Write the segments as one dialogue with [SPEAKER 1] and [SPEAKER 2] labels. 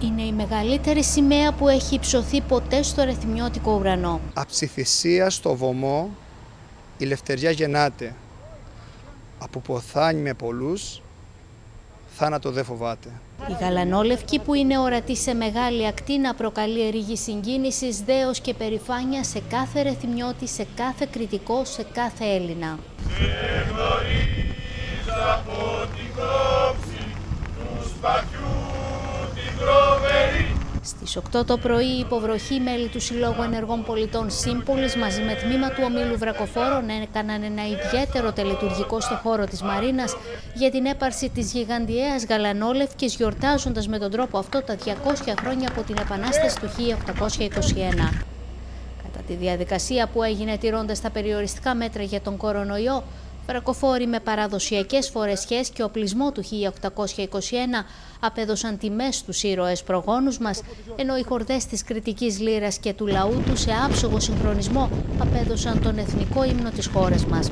[SPEAKER 1] Είναι η μεγαλύτερη σημαία που έχει υψωθεί ποτέ στο ρεθιμιώτικο ουρανό.
[SPEAKER 2] Αψιθυσία στο βωμό η λευτεριά γεννάται. Από ποθάνει με πολλούς, θάνατο δεν φοβάται.
[SPEAKER 1] Η γαλανόλευκη που είναι ορατή σε μεγάλη ακτίνα προκαλεί ερήγη συγκίνησης, δέος και περηφάνεια σε κάθε ρεθιμιώτη, σε κάθε κριτικό, σε κάθε Έλληνα. Στις 8 το πρωί η υποβροχή μέλη του Συλλόγου Ενεργών Πολιτών Σύμπολης μαζί με τμήμα του ομίλου Βρακοφόρων έκαναν ένα ιδιαίτερο τελετουργικό στο χώρο της Μαρίνας για την έπαρση της γιγαντιαίας γαλανόλευκης γιορτάζοντας με τον τρόπο αυτό τα 200 χρόνια από την Επανάσταση του 1821. Κατά τη διαδικασία που έγινε τηρώντας τα περιοριστικά μέτρα για τον κορονοϊό, Βρακοφόροι με παραδοσιακές φορεσιές και οπλισμό του 1821 απέδωσαν τιμές στους ήρωες προγόνους μας, ενώ οι χορδές της κριτικής λύρας και του λαού του σε άψογο συγχρονισμό απέδωσαν τον εθνικό ύμνο της χώρας μας.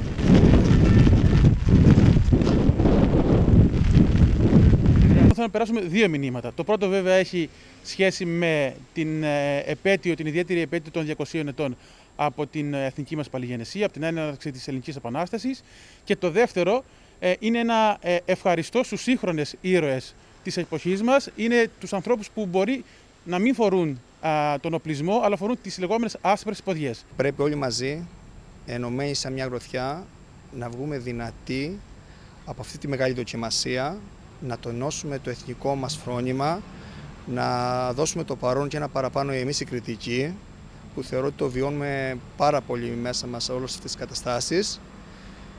[SPEAKER 3] Θα να περάσουμε δύο μηνύματα. Το πρώτο βέβαια έχει σχέση με την ε, επέτειο, την ιδιαίτερη επέτειο των 200 ετών από την εθνική μας παλιγενεσία, από την έναρξη της Ελληνικής Επανάστασης. Και το δεύτερο ε, είναι ένα ε, ευχαριστώ στους σύγχρονες ήρωες της εποχής μας. Είναι τους ανθρώπους που μπορεί να μην φορούν τον οπλισμό, αλλά φορούν τις λεγόμενες άσπρες ποδιές.
[SPEAKER 2] Πρέπει όλοι μαζί, ενωμένοι σε μια γροθιά, να βγούμε δυνατοί από αυτή τη μεγάλη δοκιμασία, να τονώσουμε το εθνικό μας φρόνημα, να δώσουμε το παρόν και ένα παραπάνω εμείς οι κριτικοί, που θεωρώ ότι το βιώνουμε πάρα πολύ μέσα μας σε όλες αυτές τις καταστάσεις.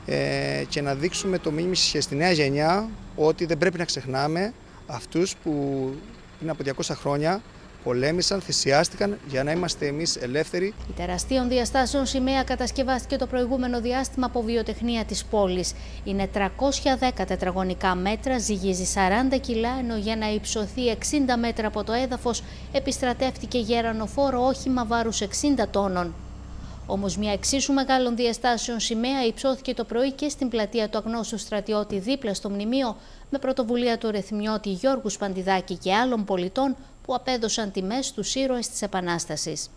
[SPEAKER 2] Ε, και να δείξουμε το μήνυμα στη νέα γενιά ότι δεν πρέπει να ξεχνάμε αυτούς που πριν από 200 χρόνια πολέμησαν, θυσιάστηκαν για να είμαστε εμείς ελεύθεροι.
[SPEAKER 1] Η τεραστίων διαστάσεων σημαία κατασκευάστηκε το προηγούμενο διάστημα από βιοτεχνία της πόλης. Είναι 310 τετραγωνικά μέτρα, ζυγίζει 40 κιλά, ενώ για να υψωθεί 60 μέτρα από το έδαφος επιστρατεύτηκε γερανοφόρο όχημα βάρους 60 τόνων. Όμως, μια εξίσου μεγάλων διαστάσεων σημαία υψώθηκε το πρωί και στην πλατεία του αγνώστου στρατιώτη δίπλα στο μνημείο με πρωτοβουλία του ρεθμιώτη Γιώργου Σπαντιδάκη και άλλων πολιτών που απέδωσαν τιμές στους ήρωες της Επανάστασης.